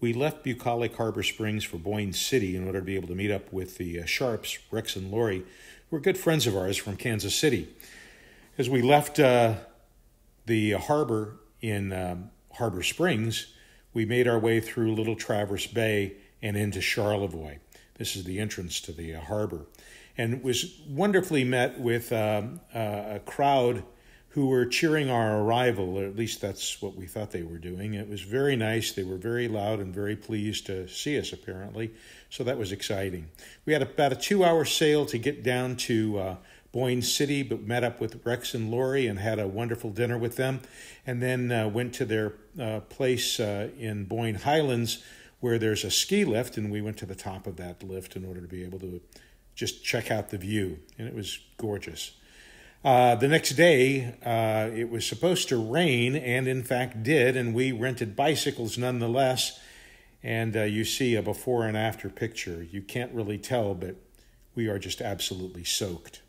we left Bucolic Harbor Springs for Boyne City in order to be able to meet up with the uh, Sharps, Rex and Lori, who are good friends of ours from Kansas City. As we left uh, the harbor in um, Harbor Springs, we made our way through Little Traverse Bay and into Charlevoix. This is the entrance to the uh, harbor. And was wonderfully met with um, uh, a crowd who were cheering our arrival, or at least that's what we thought they were doing. It was very nice. They were very loud and very pleased to see us, apparently. So that was exciting. We had about a two hour sail to get down to uh, Boyne City, but met up with Rex and Lori and had a wonderful dinner with them. And then uh, went to their uh, place uh, in Boyne Highlands where there's a ski lift, and we went to the top of that lift in order to be able to just check out the view. And it was gorgeous. Uh, the next day, uh, it was supposed to rain, and in fact did, and we rented bicycles nonetheless. And uh, you see a before and after picture. You can't really tell, but we are just absolutely soaked.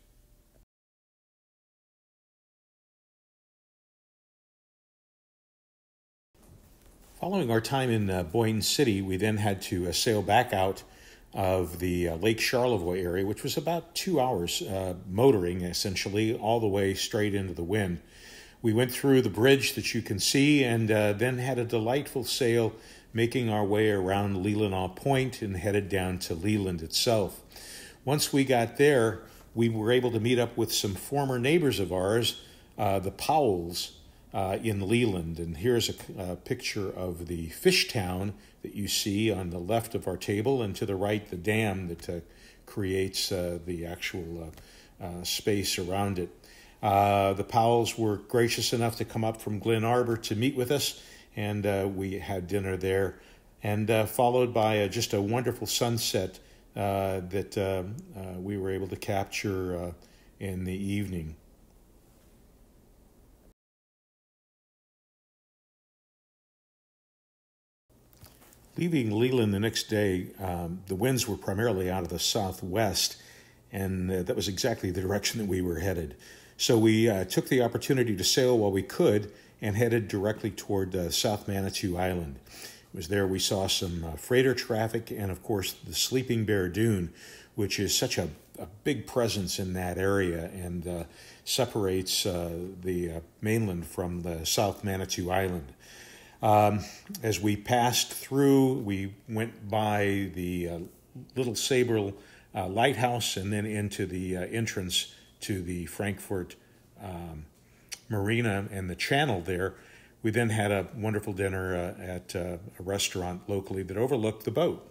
Following our time in uh, Boyne City, we then had to uh, sail back out of the uh, Lake Charlevoix area, which was about two hours uh, motoring essentially all the way straight into the wind. We went through the bridge that you can see and uh, then had a delightful sail making our way around Leelanau Point and headed down to Leland itself. Once we got there, we were able to meet up with some former neighbors of ours, uh, the Powells, uh, in Leland. And here's a, a, picture of the fish town that you see on the left of our table, and to the right, the dam that uh, creates uh, the actual uh, uh, space around it. Uh, the Powells were gracious enough to come up from Glen Arbor to meet with us, and we had dinner there, and followed by just a wonderful sunset that we were able to capture in the evening. Leaving Leland the next day, um, the winds were primarily out of the southwest, and uh, that was exactly the direction that we were headed. So we uh, took the opportunity to sail while we could and headed directly toward uh, South Manitou Island. It was there we saw some uh, freighter traffic and, of course, the Sleeping Bear Dune, which is such a, a big presence in that area and uh, separates uh, the mainland from the South Manitou Island. Um, as we passed through, we went by the uh, Little Sable uh, Lighthouse and then into the uh, entrance to the Frankfort um, Marina and the channel there. We then had a wonderful dinner uh, at uh, a restaurant locally that overlooked the boat.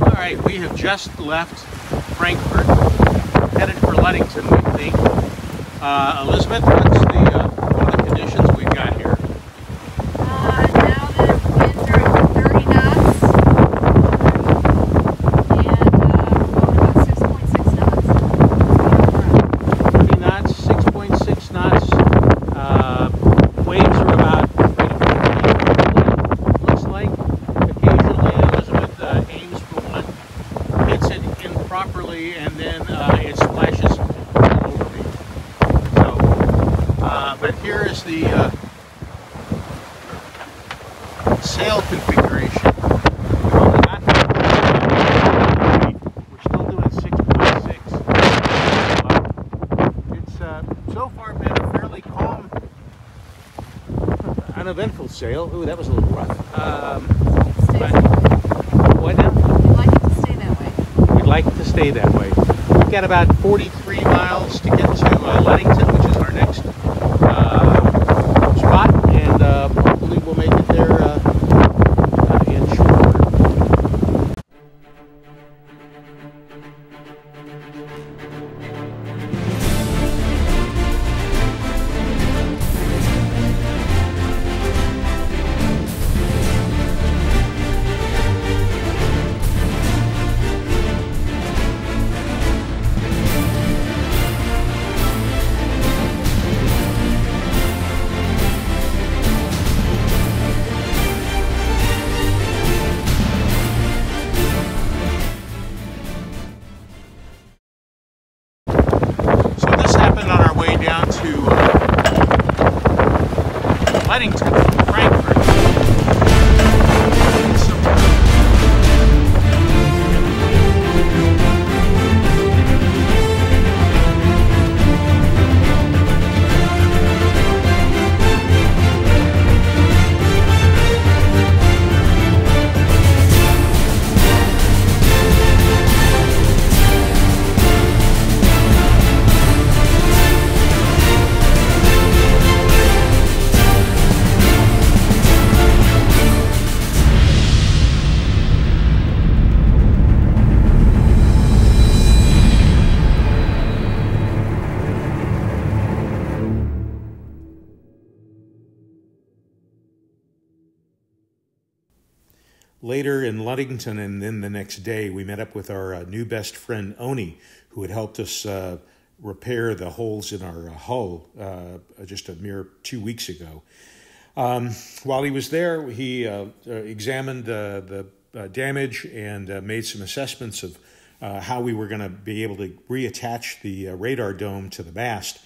All right, we have just left Frankfort headed for Ludington, we think. Uh, Elizabeth, what's the, uh, the conditions we've got here? Uh, now the winds are at 30 knots. And uh, about 6.6 knots. 30 knots, 6.6 knots. Uh, waves are about, looks like. Occasionally Elizabeth uh, aims for one, hits it improperly, and then uh, it splashes all over me. So, uh, but here is the uh, sail configuration. We've only got we're still doing 6.6. Uh, it's uh, so far been a fairly calm, uneventful sail. Ooh, that was a little rough. Um, but, what now? We'd like it to stay that way. We'd like it to stay that way. We've got about 43 miles to get to uh, Ludington, which is our next way down to uh, Later in Ludington, and then the next day, we met up with our uh, new best friend Oni, who had helped us uh, repair the holes in our uh, hull uh, just a mere two weeks ago. Um, while he was there, he uh, examined the damage and made some assessments of how we were going to be able to reattach the radar dome to the mast.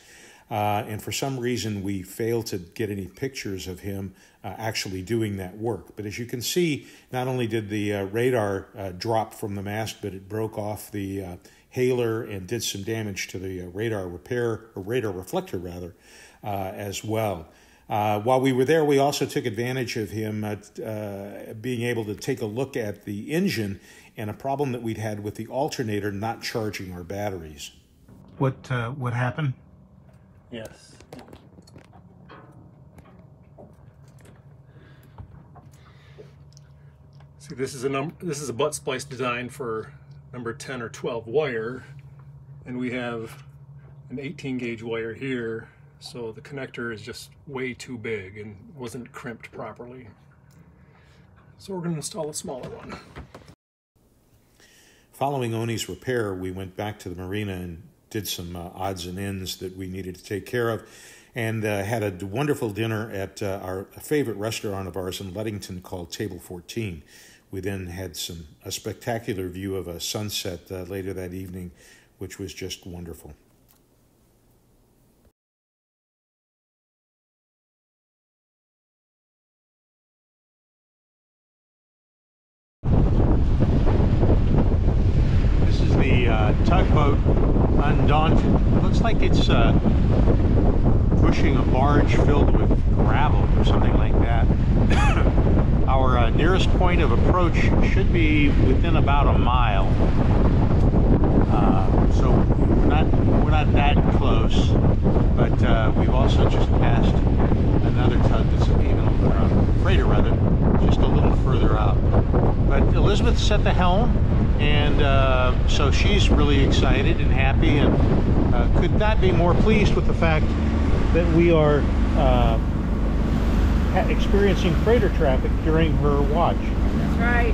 Uh, and for some reason, we failed to get any pictures of him uh, actually doing that work. But as you can see, not only did the uh, radar uh, drop from the mast, but it broke off the uh, hailer and did some damage to the uh, radar repair, or radar reflector rather, as well. while we were there, we also took advantage of him being able to take a look at the engine and a problem that we'd had with the alternator not charging our batteries. What what happened? Yes. See, this is a num this is a butt splice design for number 10 or 12 wire, and we have an 18 gauge wire here, so the connector is just way too big and wasn't crimped properly. So we're going to install a smaller one. Following Oni's repair, we went back to the marina and did some uh, odds and ends that we needed to take care of, and uh, had a wonderful dinner at uh, our favorite restaurant of ours in Ludington called Table 14. We then had some a spectacular view of a sunset uh, later that evening, which was just wonderful. This is the uh, tugboat Undaunted. It looks like it's uh, pushing a barge filled with gravel or something like that. Our uh, nearest point of approach should be within about a mile. Uh, so we're not, we're not that close, but uh, we've also just passed another tug that's even, a freighter rather, just a little further out. But Elizabeth set the helm, and uh, so she's really excited and happy, and uh, could not be more pleased with the fact that we are uh, experiencing freighter traffic during her watch. Right.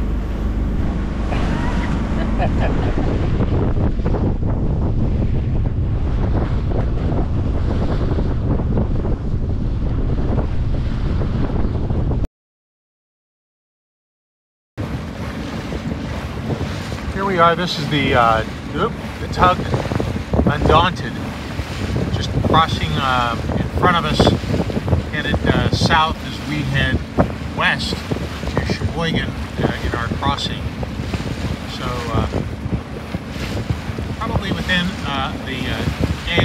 Here we are. This is the uh, the tug Undaunted, just crossing uh, in front of us, headed uh, south as we head west Sheboygan uh, in our crossing. So uh, probably within uh, the uh,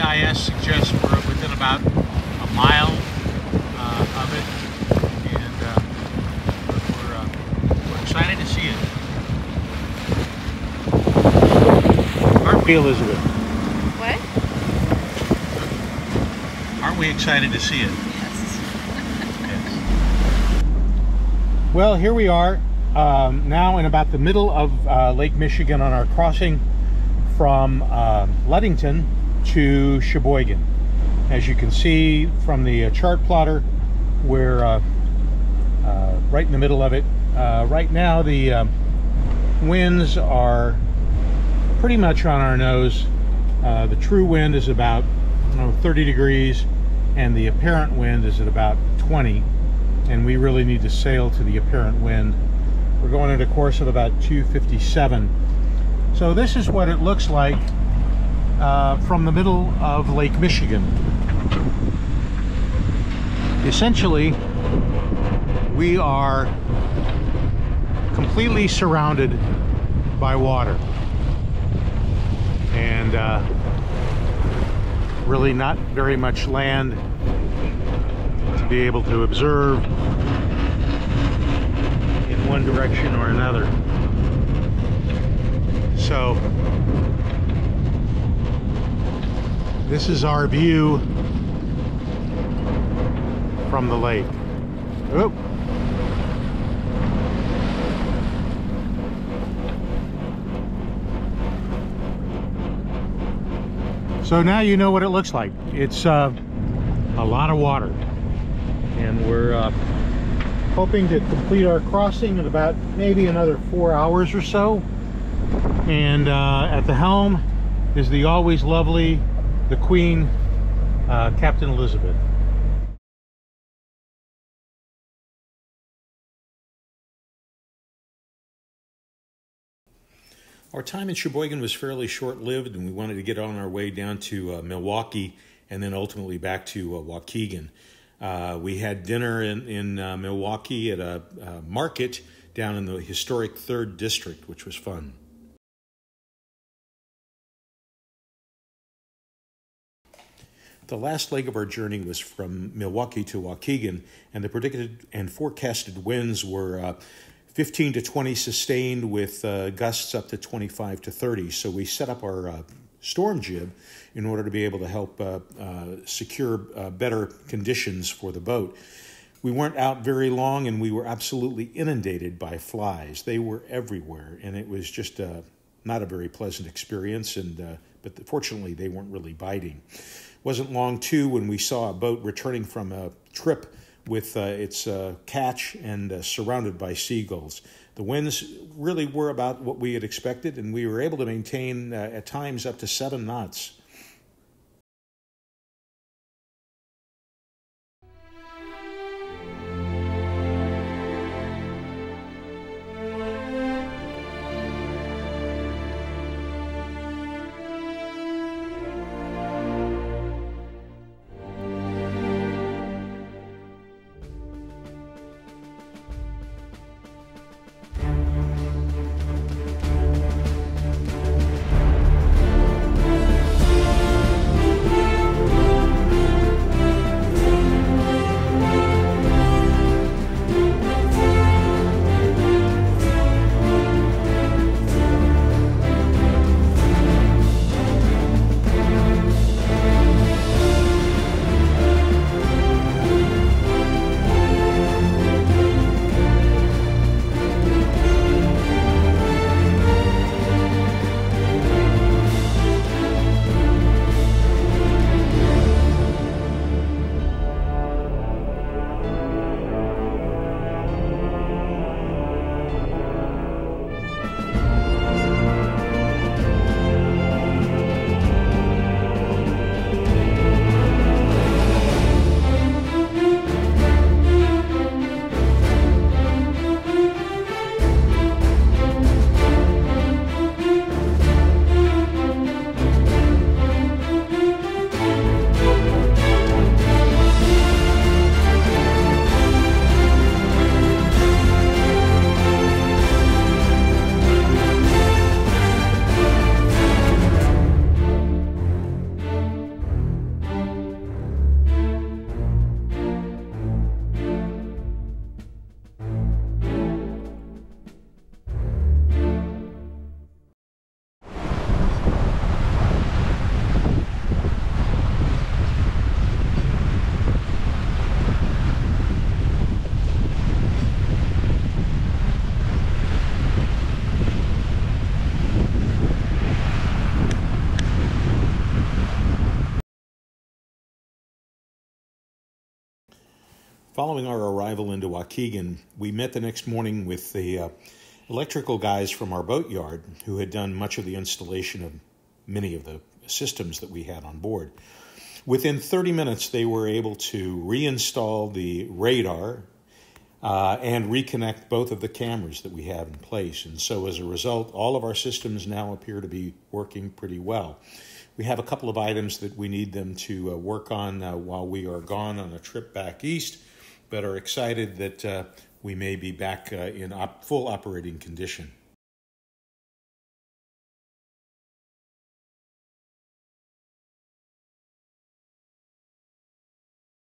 AIS suggests we're within about a mile uh, of it, and uh, we're, uh, we're excited to see it. Aren't we, Elizabeth? What? Aren't we excited to see it? Yes. Well, here we are um, now in about the middle of uh, Lake Michigan on our crossing from uh, Ludington to Sheboygan. As you can see from the uh, chart plotter, we're uh, uh, right in the middle of it. Uh, right now, the winds are pretty much on our nose. The true wind is about you know, 30 degrees and the apparent wind is at about 20 and we really need to sail to the apparent wind. We're going at a course of about 257. So this is what it looks like uh, from the middle of Lake Michigan. Essentially, we are completely surrounded by water. And uh, really not very much land be able to observe in one direction or another. So this is our view from the lake. So now you know what it looks like. It's uh, a lot of water. And we're uh, hoping to complete our crossing in about maybe another four hours or so. And uh, at the helm is the always lovely, the Queen, uh, Captain Elizabeth. Our time in Sheboygan was fairly short lived, and we wanted to get on our way down to uh, Milwaukee and then ultimately back to uh, Waukegan. Uh, we had dinner in, in uh, Milwaukee at a, a market down in the historic 3rd District, which was fun. The last leg of our journey was from Milwaukee to Waukegan, and the predicted and forecasted winds were uh, 15 to 20 sustained with uh, gusts up to 25 to 30. So we set up our uh, storm jib in order to be able to help uh, uh secure uh, better conditions for the boat. We weren't out very long and we were absolutely inundated by flies. They were everywhere and it was just uh, not a very pleasant experience. And but fortunately, they weren't really biting. Wasn't long too when we saw a boat returning from a trip with uh, its uh, catch and uh, surrounded by seagulls. The winds really were about what we had expected, and we were able to maintain uh, at times up to seven knots. Following our arrival into Waukegan, we met the next morning with the uh, electrical guys from our boatyard who had done much of the installation of many of the systems that we had on board. Within 30 minutes, they were able to reinstall the radar uh, and reconnect both of the cameras that we have in place. And so, as a result, all of our systems now appear to be working pretty well. We have a couple of items that we need them to uh, work on uh, while we are gone on a trip back east but are excited that uh, we may be back uh, in op- full operating condition.